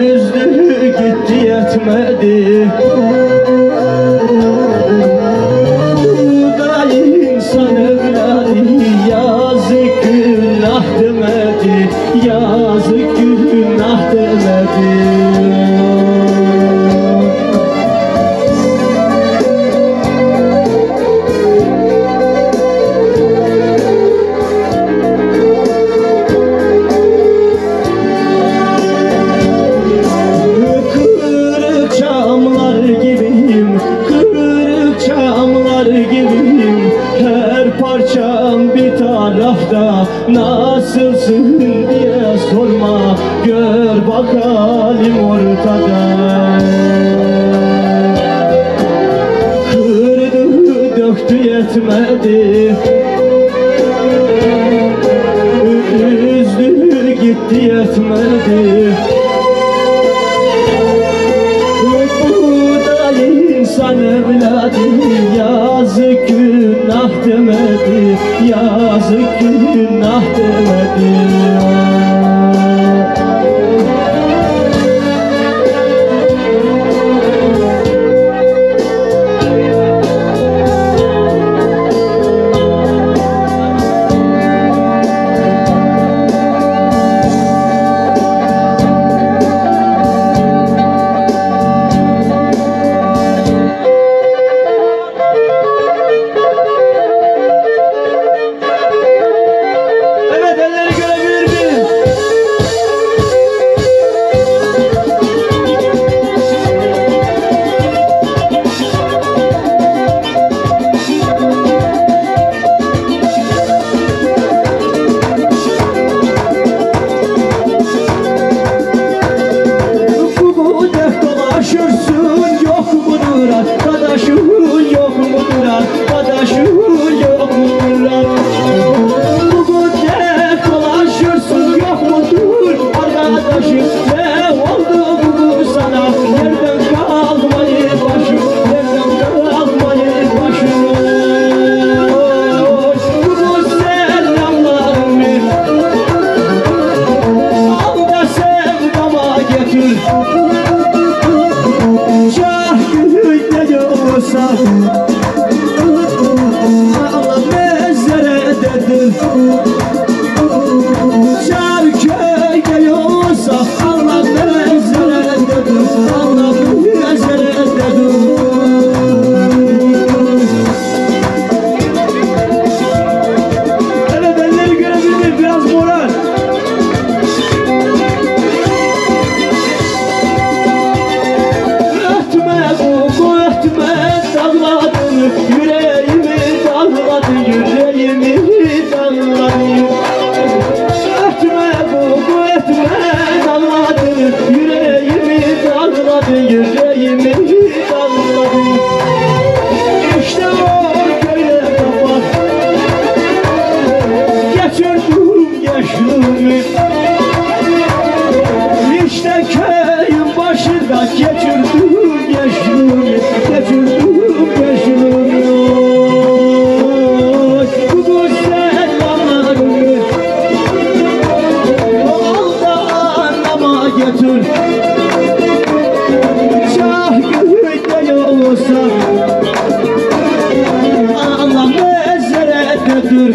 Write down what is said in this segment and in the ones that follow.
Yüzdü gitti yetmedi. yetmedi Üzdü gitti yetmedi. Bu da insan evladı Yazık günah demedi Yazık günah demedi. الله ما الزرع ددف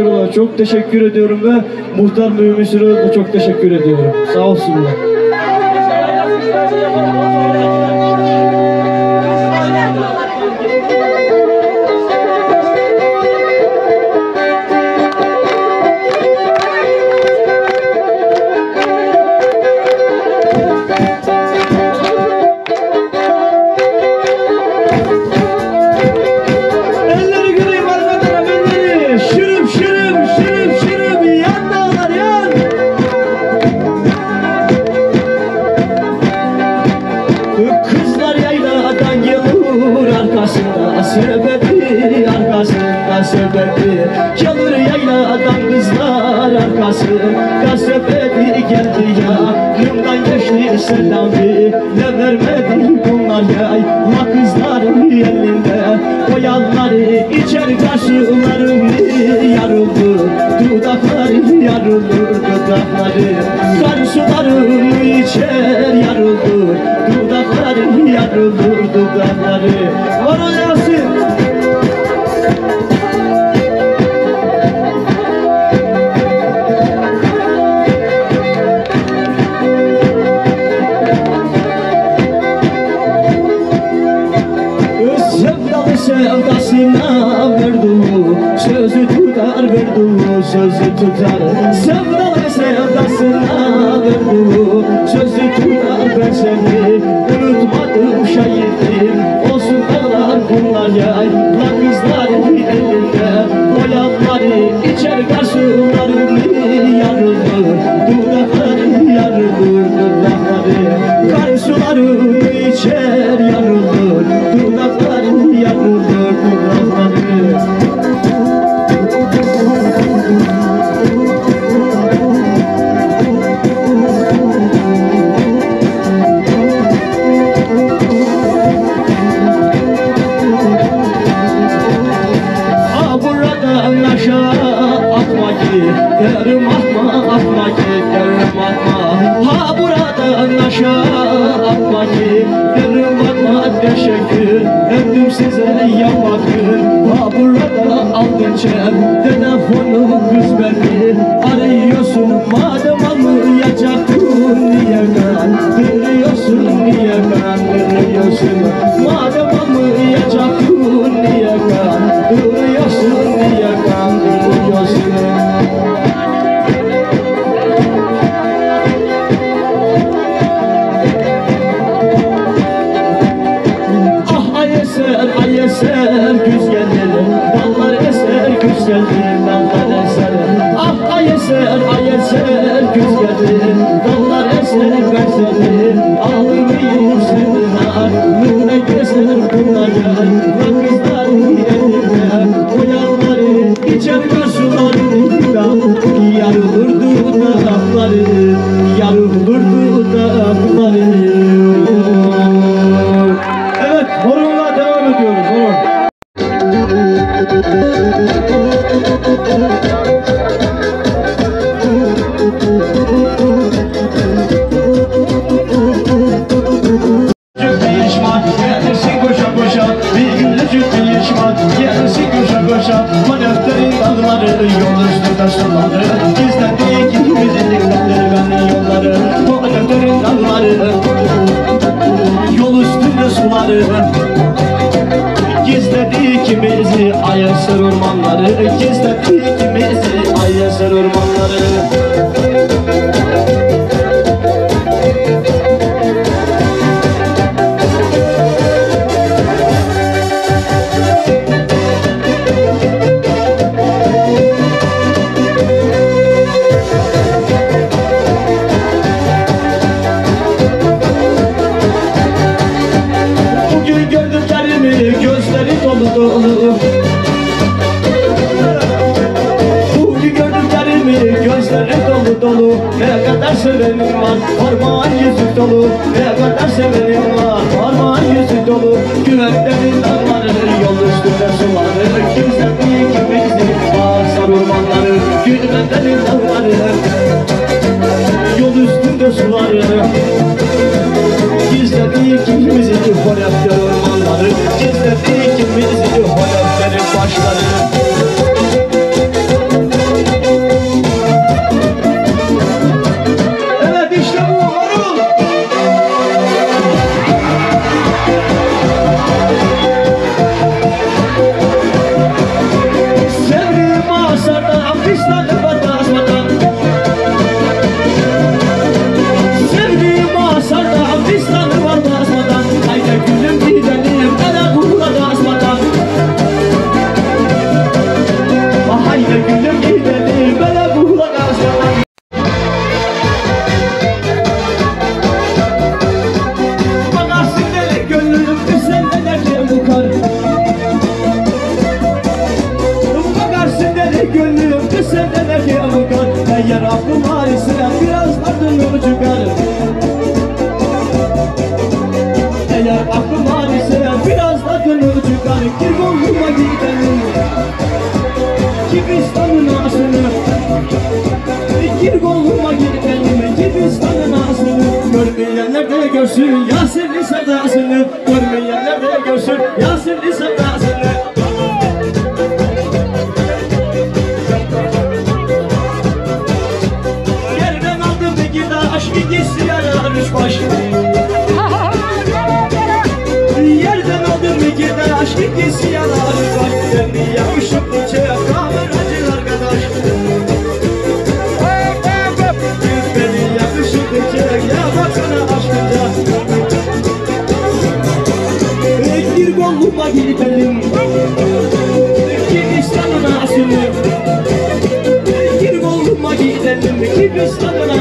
Kırım'a çok teşekkür ediyorum ve muhtar mühimmi çok teşekkür ediyorum. Sağ olsunlar. yarılır dudakları sözü tutar quero mais. Thank you. Ayasır ormanları Gizlettik ikimizi Ayasır ormanları. Bugün gördüklerimi gözleri dolu dolu. Ne kadar sevenim var Parmağın yüzük dolu. Ne kadar sevenim var Parmağın yüzük dolu. Güvenlerin dağları Yol üstünde sulanır Kimsen değil kimisi Bağırsan ormanları. Güvenlerin dağları Yol üstünde sulanır görsün Yasin'in sevdasını görmeyin Biblia está para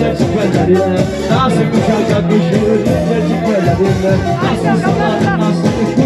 gerçek bedeline Nasıl kuşacak düşürür gerçek bedeline Nasıl sabahın nasıl düşürür